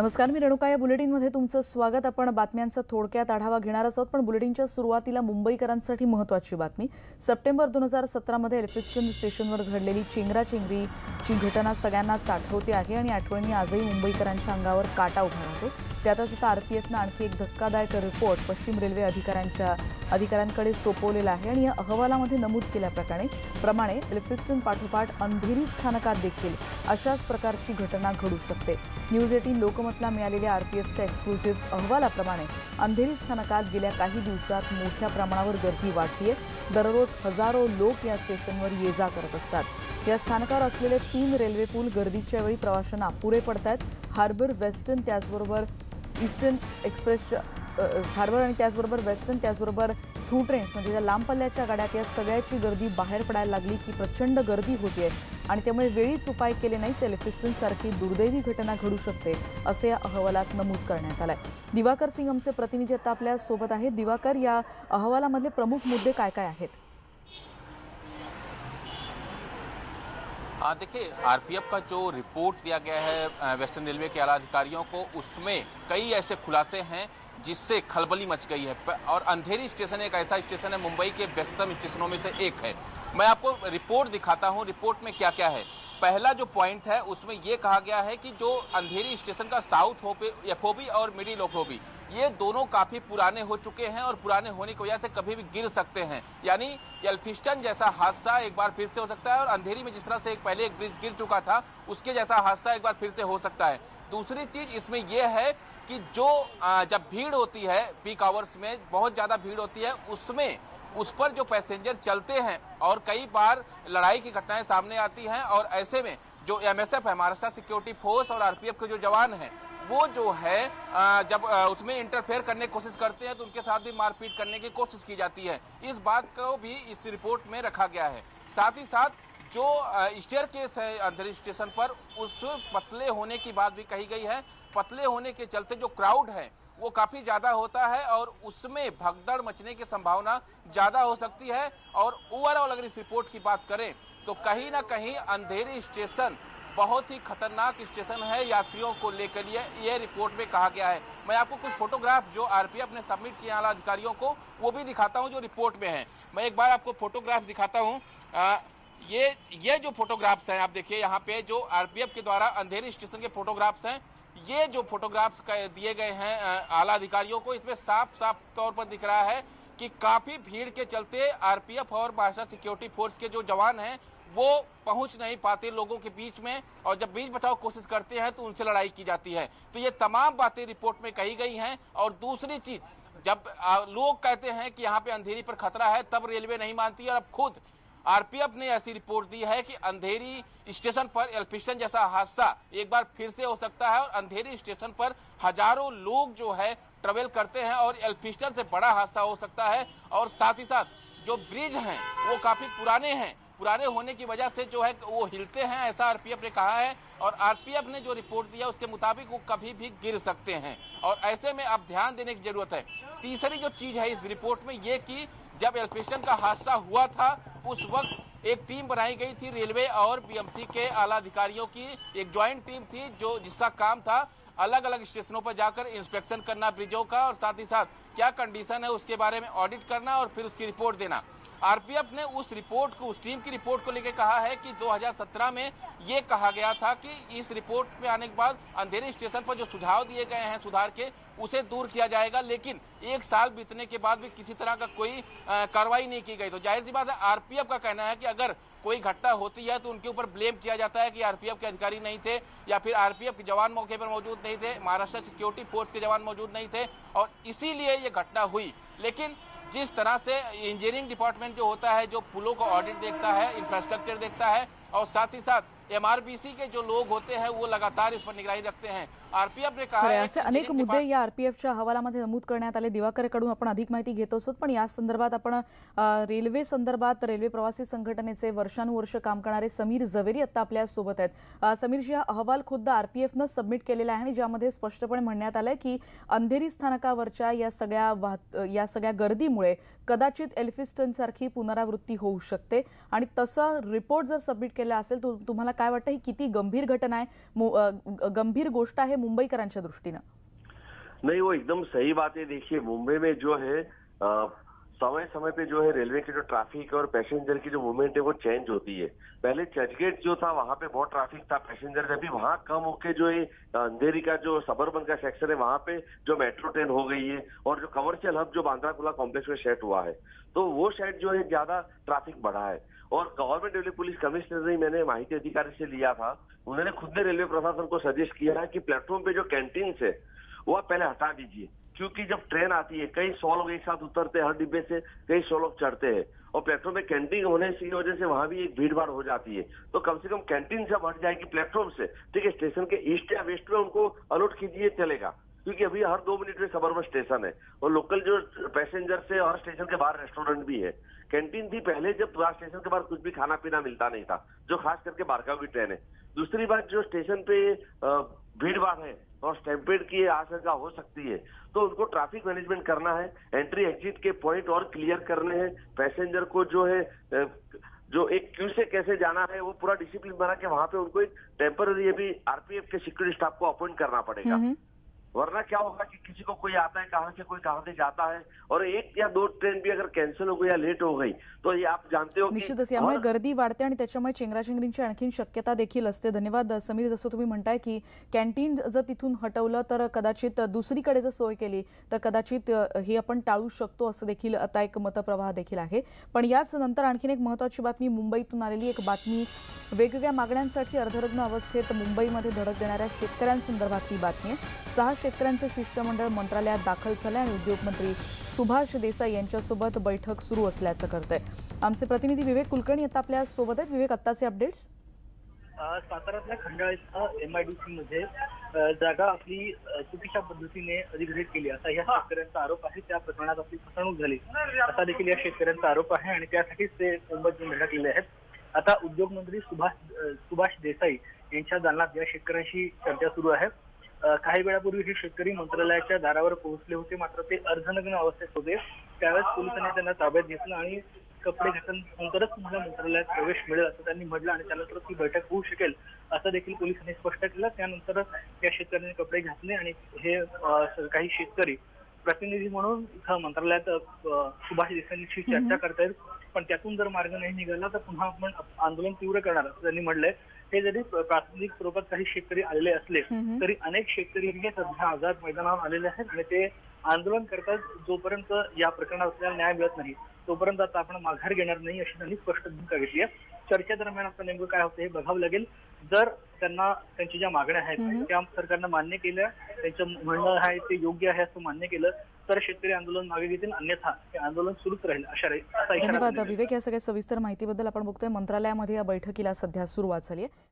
नमस्कार मी रेणुका या बुलेटिनमध्ये तुमचं स्वागत. आपण बातम्यांचा थोडक्यात आढावा घेणार आहोत पण बुलेटिनच्या सुरुवातीला मुंबईकरांसाठी महत्वाची बातमी. सप्टेंबर दोन हजार सतरामध्ये एल्फिस्टन स्टेशनवर घडलेली ही घटना सगळ्यांनाच आठवते आहे आणि आठवणी आजही मुंबईकरांच्या अंगावर काटा उभा राहतो. त्यातच आता आरपीएफनं आणखी एक धक्कादायक रिपोर्ट पश्चिम रेल्वे अधिकाऱ्यांच्या अधिकाऱ्यांकडे सोपवलेला आहे आणि या अहवालामध्ये नमूद केल्याप्रमाणे प्रमाणे एल्फिस्टन पाठोपाठ अंधेरी स्थानकात देखील अशाच प्रकारची घटना घडू शकते. न्यूज एटीन लोकमतला मिळालेल्या आरपीएफच्या एक्सक्लुझिव्ह अहवालाप्रमाणे अंधेरी स्थानकात गेल्या काही दिवसात मोठ्या प्रमाणावर गर्दी वाढतीये. दररोज हजारो लोक या स्टेशनवर ये जा करत असतात. या स्थानकावर असलेले तीन रेल्वे पूल गर्दीच्या वेळी प्रवाशांना अपुरे पडतात हार्बर वेस्टर्न त्याचबरोबर ईस्टर्न एक्सप्रेसच्या हार्बर आणि त्याचबरोबर वेस्टर्न त्याचबरोबर थ्रू ट्रेन्स म्हणजे ज्या लांब पल्ल्याच्या गाड्यात या सगळ्याची गर्दी बाहेर पडायला लागली की प्रचंड गर्दी होतीये. आणि त्यामुळे वेळीच उपाय केले नाही तर लिफिस्टनसारखी दुर्दैवी घटना घडू शकते असे या अहवालात नमूद करण्यात आलं आहे दिवाकर सिंग आमचे प्रतिनिधी आता आपल्यासोबत आहेत. दिवाकर या अहवालामधले प्रमुख मुद्दे काय काय आहेत? देखिए, आरपीएफ का जो रिपोर्ट दिया गया है वेस्टर्न रेलवे के आला अधिकारियों को, उसमें कई ऐसे खुलासे हैं जिससे खलबली मच गई है। और अंधेरी स्टेशन एक ऐसा स्टेशन है, मुंबई के व्यस्तम स्टेशनों में से एक है। मैं आपको रिपोर्ट दिखाता हूँ, रिपोर्ट में क्या क्या है। पहला जो पॉइंट है, उसमें यह कहा गया है कि जो अंधेरी स्टेशन का साउथ एफओबी और मिडिल ओफोबी ये दोनों काफ़ी पुराने हो चुके हैं और पुराने होने की वजह से कभी भी गिर सकते हैं। यानी एल्फिस्टन जैसा हादसा एक बार फिर से हो सकता है और अंधेरी में जिस तरह से एक पहले एक ब्रिज गिर चुका था, उसके जैसा हादसा एक बार फिर से हो सकता है। दूसरी चीज़ इसमें यह है कि जो जब भीड़ होती है पीक आवर्स में, बहुत ज़्यादा भीड़ होती है, उसमें उस पर जो पैसेंजर चलते हैं और कई बार लड़ाई की घटनाएँ सामने आती हैं और ऐसे में जो एमएसएफ है, महाराष्ट्र सिक्योरिटी फोर्स और आरपीएफ के जो जवान हैं, वो जो है जब उसमें इंटरफेयर करने की कोशिश करते हैं तो उनके साथ भी मारपीट करने की कोशिश की जाती है। इस बात को भी इस रिपोर्ट में रखा गया है। साथ ही साथ जो स्टेयर केस है अंधेरी स्टेशन पर, उस पतले होने की बात भी कही गई है। पतले होने के चलते जो क्राउड है वो काफ़ी ज़्यादा होता है और उसमें भगदड़ मचने की संभावना ज़्यादा हो सकती है। और ओवरऑल अगर इस रिपोर्ट की बात करें तो कहीं ना कहीं अंधेरी स्टेशन बहुत ही खतरनाक स्टेशन है यात्रियों को लेकर लिए ये रिपोर्ट में कहा गया है। मैं आपको कुछ फोटोग्राफ जो आरपीएफ ने सबमिट किए आला अधिकारियों को, वो भी दिखाता हूँ जो रिपोर्ट में है। मैं एक बार आपको फोटोग्राफ दिखाता हूँ। ये ये जो फोटोग्राफ्स हैं, आप देखिए यहाँ पे जो आरपीएफ के द्वारा अंधेरी स्टेशन के फोटोग्राफ्स हैं ये जो फोटोग्राफ्स दिए गए हैं आला अधिकारियों को इसमें साफ़ साफ़ तौर पर दिख रहा है कि काफ़ी भीड़ के चलते आरपीएफ और भाषा सिक्योरिटी फोर्स के जो जवान हैं, वो पहुँच नहीं पाते लोगों के बीच में और जब बीच बचाव कोशिश करते हैं तो उनसे लड़ाई की जाती है। तो ये तमाम बातें रिपोर्ट में कही गई हैं और दूसरी चीज़, जब लोग कहते हैं कि यहाँ पे अंधेरी पर खतरा है, तब रेलवे नहीं मानती और अब खुद आरपीएफ ने ऐसी रिपोर्ट दी है कि अंधेरी स्टेशन पर एल्फिशन जैसा हादसा एक बार फिर से हो सकता है और अंधेरी स्टेशन पर हज़ारों लोग जो है ट्रेवल करते हैं और एल्फिस्टन से बड़ा हादसा हो सकता है और साथ ही साथ जो ब्रिज हैं, वो काफ़ी पुराने हैं। पुराने होने की वजह से जो है वो हिलते हैं, ऐसा आरपीएफ ने कहा है और आरपीएफ ने जो रिपोर्ट दिया उसके मुताबिक वो कभी भी गिर सकते हैं। और ऐसे में अब ध्यान देने की ज़रूरत है। तीसरी जो चीज़ है इस रिपोर्ट में ये कि जब एल्फिशन का हादसा हुआ था उस वक्त एक टीम बनाई गई थी रेलवे और बीएमसी के आला अधिकारियों की। एक ज्वाइंट टीम थी जो जिसका काम था अलग अलग स्टेशनों पर जाकर इंस्पेक्शन करना ब्रिजों का और साथ ही साथ क्या कंडीशन है उसके बारे में ऑडिट करना और फिर उसकी रिपोर्ट देना। आरपीएफ ने उस रिपोर्ट को, उस टीम की रिपोर्ट को लेकर कहा है कि 2017 में ये कहा गया था कि इस रिपोर्ट में आने के बाद अंधेरी स्टेशन पर जो सुझाव दिए गए हैं सुधार के उसे दूर किया जाएगा, लेकिन एक साल बीतने के बाद भी किसी तरह का कोई कार्रवाई नहीं की गई। तो ज़ाहिर सी बात है, आरपीएफ का कहना है कि अगर कोई घटना होती है तो उनके ऊपर ब्लेम किया जाता है कि आरपीएफ के अधिकारी नहीं थे, या फिर आरपीएफ के जवान मौके पर मौजूद नहीं थे, महाराष्ट्र सिक्योरिटी फोर्स के जवान मौजूद नहीं थे, और इसीलिए ये घटना हुई। लेकिन जिस तरह से इंजीनियरिंग डिपार्टमेंट जो होता है, जो पुलों को ऑडिट देखता है, इंफ्रास्ट्रक्चर देखता है, और साथ ही साथ एमआरबीसी के जो लोग होते हैं वो लगातार इस पर निगरानी रखते हैं। आरपीएफ ने कहा असे अनेक मुद्दे या आरपीएफच्या अहवालामध्ये नमूद करण्यात आले. दिवाकरकडून आपण अधिक माहिती घेत असतो पण या संदर्भात आपण रेल्वे संदर्भात रेल्वे प्रवासी संघटनेचे वर्षानुवर्ष काम करणारे समीर जवेरी आता आपल्यासोबत आहेत. समीरजी हा अहवाल खुद्द आरपीएफनं सबमिट केलेला आहे आणि ज्यामध्ये स्पष्टपणे म्हणण्यात आलंय की अंधेरी स्थानकावरच्या या सगळ्या या सगळ्या गर्दीमुळे कदाचित एल्फिस्टन सारखी पुनरावृत्ती होऊ शकते. आणि तसा रिपोर्ट जर सबमिट केला असेल तर तुम्हाला काय वाटतं? ही किती गंभीर घटना आहे? गंभीर गोष्ट आहे मुंबईकरांच्या दृष्टीनं. नहीं वो हो, एकदम सही बात है देखिए मुंबई में जो है समय समय पे जो है रेलवे की जो ट्रैफ़िक और पैसेंजर की जो मूवमेंट है, वो चेंज होती है। पहले चर्चगेट जो था, वहाँ पे बहुत ट्रैफ़िक था पैसेंजर का भी वहाँ कम होके जो है अंधेरी का जो सबर्बन का सेक्शन है, वहाँ पे जो मेट्रो ट्रेन हो गई है और जो कमर्शियल हब जो बांद्रा कुला कॉम्प्लेक्स में सेट हुआ है। तो वो सेट जो है, ज़्यादा ट्रैफ़िक बढ़ा है। और गवर्नमेंट रेलवे पुलिस कमिश्नर ने मैंने माहिती अधिकारी से लिया था, उन्होंने खुद ने रेलवे प्रशासन को सजेस्ट किया है कि प्लेटफॉर्म पे जो कैंटीन है, वो आप पहले हटा दीजिए। क्योंकि जब ट्रेन आती है, कई सौ लोग एक साथ उतरते हैं, हर डिब्बे से कई सौ लोग चढ़ते हैं। और प्लेटफॉर्म में कैंटीन होने की वजह से वहाँ भी एक भीड़ भाड़ हो जाती है। तो कम से कम कैंटीन से हट जाएगी प्लेटफॉर्म से, ठीक है, स्टेशन के ईस्ट या वेस्ट में उनको अलर्ट कीजिए, चलेगा। क्योंकि अभी हर दो मिनट में सबर्बन स्टेशन है। और लोकल जो पैसेंजर से हर स्टेशन के बाहर रेस्टोरेंट भी है। कैंटीन थी पहले जब स्टेशन के बाहर कुछ भी खाना पीना मिलता नहीं था, जो खास करके बारका की ट्रेन है। दूसरी बात, जो स्टेशन पे भीड़ भाड़ है और स्टैम्पेड की आशंका हो सकती है। तो उनको ट्रैफ़िक मैनेजमेंट करना है एंट्री एग्जिट के पॉइंट और क्लियर करने हैं। पैसेंजर को जो है जो एक क्यू से कैसे जाना है, वो पूरा डिसिप्लिन बना के वहाँ पे उनको एक टेम्पररी अभी आरपीएफ के सिक्योरिटी स्टाफ को अपॉइंट करना पड़ेगा. वरना क्या होगा कि किसी को कोई आता है कहाँ से कोई कहाँ से जाता है और एक या दो ट्रेन भी अगर कैंसिल हो गई या लेट हो गई तो ये आप जानते हो कि निश्चितच यामुळे गर्दी वाढते आणि त्याच्यामुळे चेंगराचेंगरींची आणखीन शक्यता देखील असते. धन्यवाद समीर जसं तुम्ही म्हणताय की कॅन्टीन जर तिथून हटवलं तर कदाचित दुसरीकडे जर सोय केली तर कदाचित हे आपण टाळू शकतो असं देखील आता एक मतप्रवाह देखील आहे. पण याच नंतर आणखीन एक महत्वाची बातमी मुंबईतून आलेली एक बातमी वेगवेगळ्या मागण्यांसाठी अर्धनग्न अवस्थेत मुंबईमध्ये धडक देणाऱ्या शेतकऱ्यांसंदर्भातली बातमी आहे. सहा शेतकऱ्यांचं शिष्टमंडळ मंत्रालयात दाखल झालं आणि उद्योगमंत्री सुभाष देसाई यांच्यासोबत बैठक सुरू असल्याचं करतंय आमचे प्रतिनिधी विवेक कुलकर्णी आता आपल्यासोबत आहेत. विवेक आत्ताचे अपडेट्स? साताऱ्यातल्या खंडाळा इथं एमआयडीसी मध्ये जागा आपली चुकीच्या पद्धतीने अधिग्रहित केली. असा या शेतकऱ्यांचा आरोप आहे. त्या प्रकरणात आपली फसवणूक झाली. असा देखील या शेतकऱ्यांचा आरोप आहे आणि त्यासाठीच ते मुंबईत येऊन धडकलेले आहेत. आता उद्योग मंत्री सुभाष सुभाष देसाई यांच्या दालनात या शेतकऱ्यांशी चर्चा सुरू आहे. काही वेळापूर्वी हे शेतकरी मंत्रालयाच्या दारावर पोहोचले होते मात्र ते अर्धनग्न अवस्थेत होते. त्यावेळेस पोलिसांनी त्यांना ताब्यात घेतलं आणि कपडे घातल्यानंतरच तुम्हाला मंत्रालयात प्रवेश मिळेल असं त्यांनी म्हटलं आणि त्यानंतर ती बैठक होऊ शकेल असं देखील पोलिसांनी स्पष्ट केलं. त्यानंतर या शेतकऱ्यांनी कपडे घातले आणि हे काही शेतकरी प्रतिनिधी म्हणून इथं मंत्रालयात सुभाष देसाईंशी चर्चा करतायत पण त्यातून जर मार्ग नाही निघाला तर पुन्हा आपण आंदोलन तीव्र करणार असं त्यांनी म्हटलंय. हे जरी प्राथमिक स्वरूपात काही शेतकरी आलेले असले. तरी अनेक शेतकरी हे सध्या आझाद मैदानावर आलेले आहेत आणि ते आंदोलन करतात जोपर्यंत या प्रकरणात आपल्याला न्याय मिळत नाही तोपर्यंत आता आपण माघार घेणार नाही अशी त्यांनी स्पष्ट भूमिका घेतली आहे चर्चेदरम्यान आता नेमकं काय होतं हे बघावं लागेल जर त्यांना त्यांच्या ज्या मागण्या आहेत. त्या सरकारनं मान्य केल्या त्यांचं म्हणणं आहे ते योग्य आहे असं मान्य केलं तर शेतकरी आंदोलन मागे घेतील अन्यथा हे आंदोलन सुरूच राहील अशा धन्यवाद. विवेक या सगळ्या सविस्तर माहितीबद्दल आपण बघतोय मंत्रालयामध्ये या बैठकीला सध्या सुरुवात झाली आहे